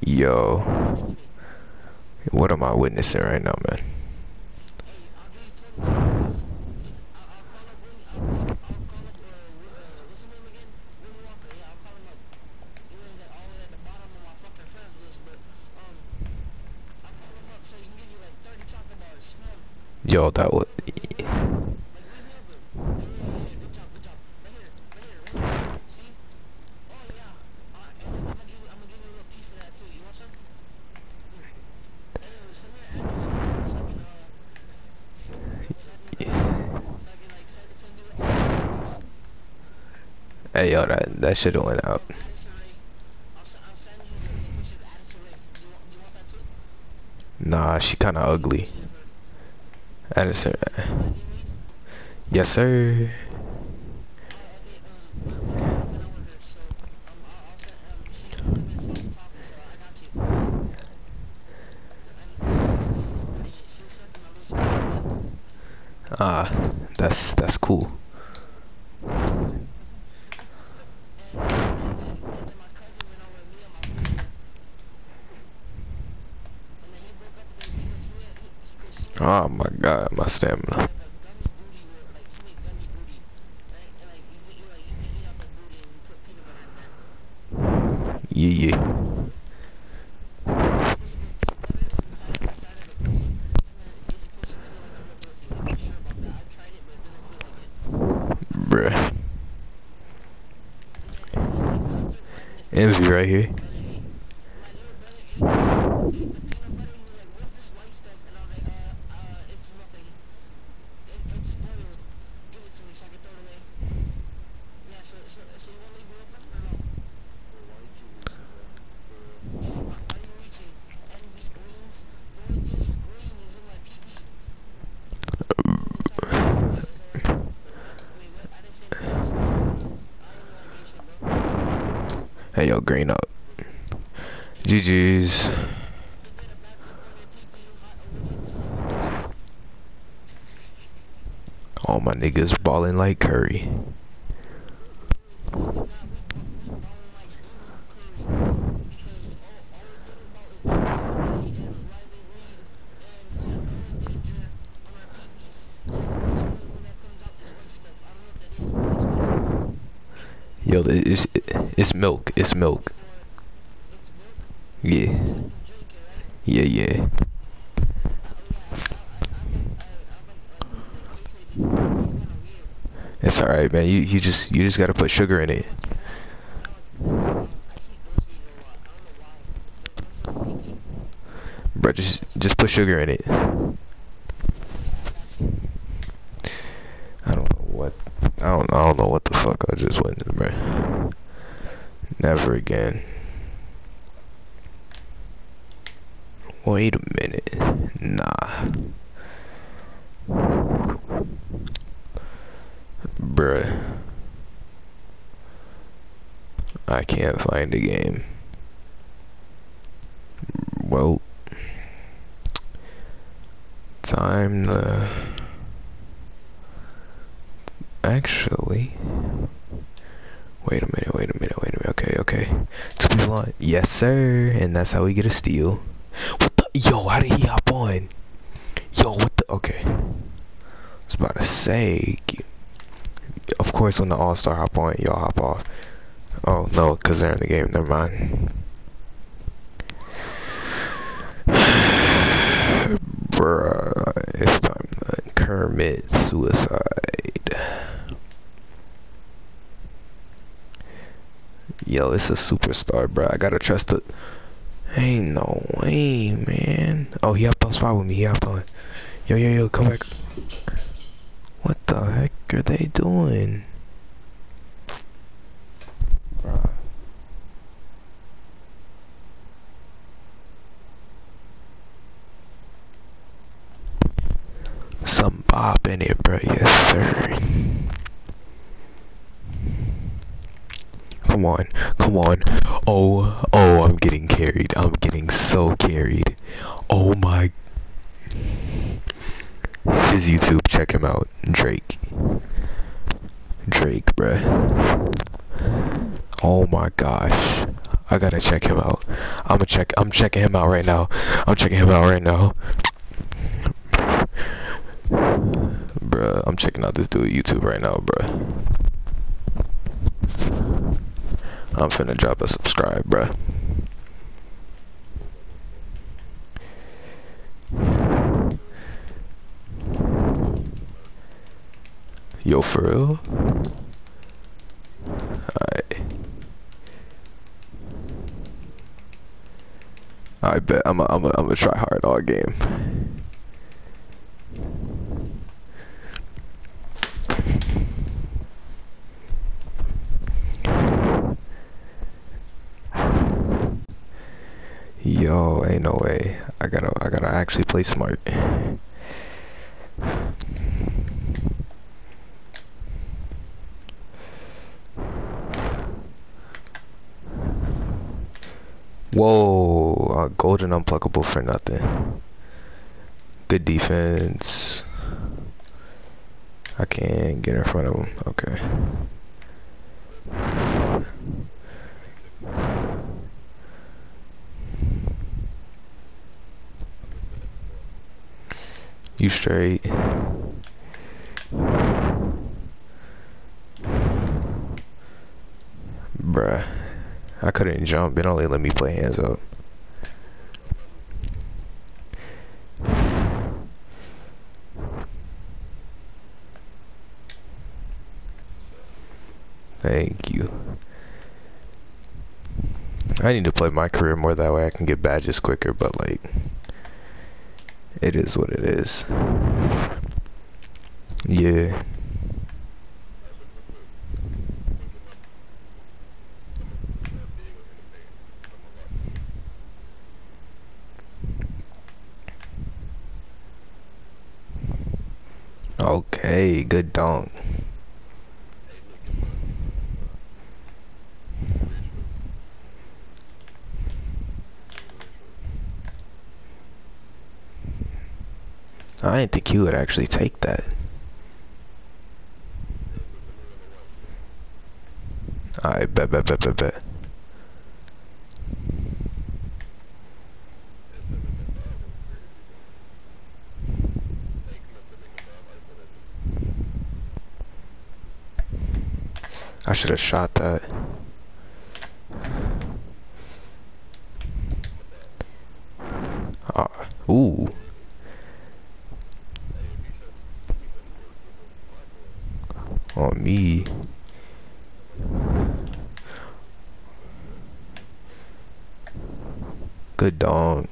Yo. What am I witnessing right now, man? Yo, that was. Yo, that that should have went out. Nah, she kind of ugly. Addison. Yes, sir. Ah, that's that's cool. Oh my god, my stamina. Yeah, yeah. Bruh. Envy right here. Green up. GG's. All my niggas balling like Curry. It's milk. It's milk. Yeah. Yeah, yeah. It's alright, man. You you just you just gotta put sugar in it. Bro, just just put sugar in it. I don't know what I don't I don't know what the fuck I just went in, bro. Never again. Wait a minute. Nah. Bruh. I can't find a game. Well, time to actually. Wait a minute, wait a minute, wait a minute. Okay, okay. Two on. Yes, sir. And that's how we get a steal. What the? Yo, how did he hop on? Yo, what the? Okay. I was about to say. Of course, when the All Star hop on, y'all hop off. Oh no, because they're in the game. Never mind. Bruh, it's time to commit suicide. Yo, it's a superstar, bro. I gotta trust it. Ain't no way, man. Oh, he hopped on spot with me. He hopped on. Yo, yo, yo, come back. What the heck are they doing? Bruh. Some bop in it, bro. Yes, sir. Come on, come on. Oh, oh, I'm getting carried. I'm getting so carried. Oh my. His YouTube, check him out. Drake. Drake, bruh. Oh my gosh. I gotta check him out. I'm gonna check. I'm checking him out right now. I'm checking him out right now. Bruh, I'm checking out this dude YouTube right now, bruh. I'm finna drop a subscribe, bruh. Yo, for real? Alright. I bet I'm a, I'm a, I'm gonna try hard all game. Yo, ain't no way. I gotta I gotta actually play smart. Whoa, golden unpluckable for nothing. Good defense. I can't get in front of him. Okay. You straight. Bruh. I couldn't jump. It only let me play hands up. Thank you. I need to play my career more that way I can get badges quicker, but like, it is what it is. Yeah. Okay, good dunk. I didn't think he would actually take that. I bet, bet, bet, bet, bet. I should have shot that. Uh, ooh. On me. Good dog.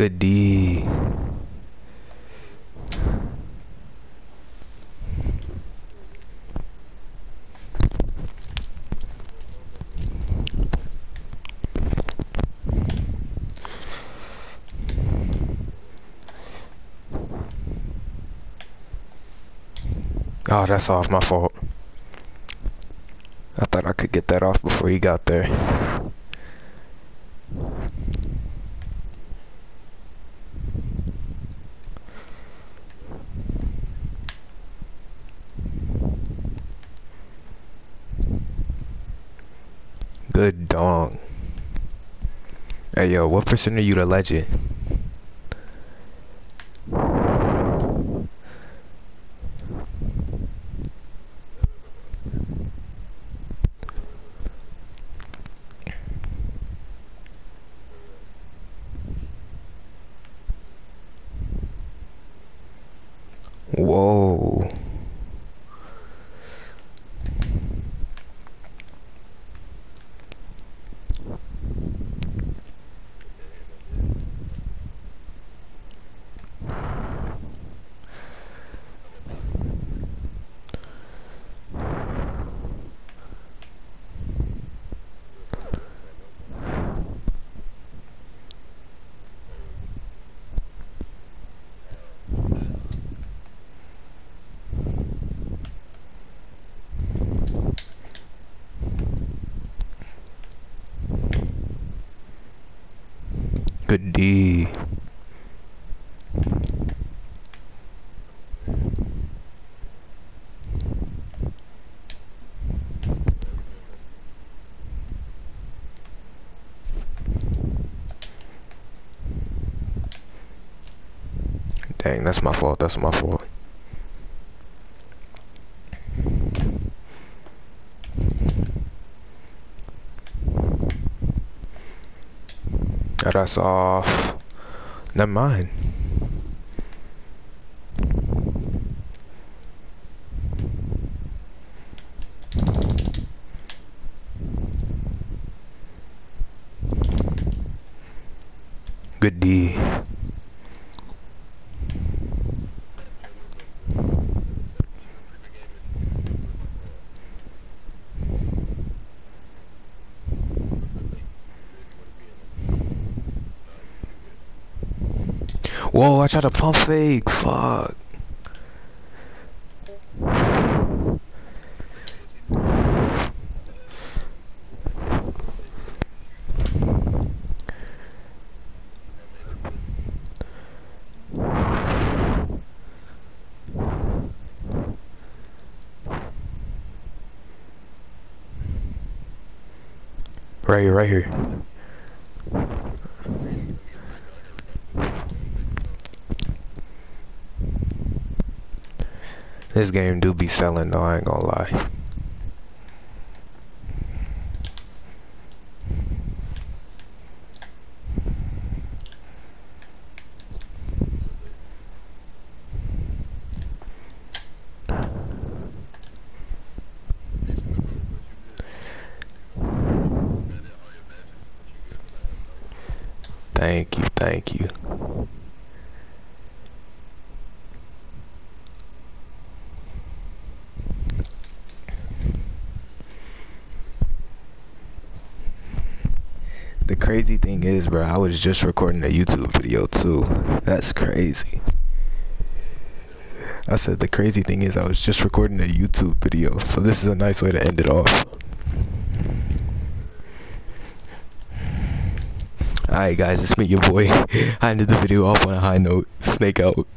Good D. Oh, that's off my fault. I thought I could get that off before he got there. Good dog. Hey yo, what percent are you the legend? Good D. Dang, that's my fault. That's my fault. Oh, that's off. Never mind. Good D. Whoa, I tried to pump fake. Fuck. Right here, right here. This game do be selling though, I ain't gonna lie. Thank you, thank you. The crazy thing is, bro, I was just recording a YouTube video too. That's crazy. I said the crazy thing is I was just recording a YouTube video, so this is a nice way to end it off. Alright guys, it's me your boy. I ended the video off on a high note. Snake out.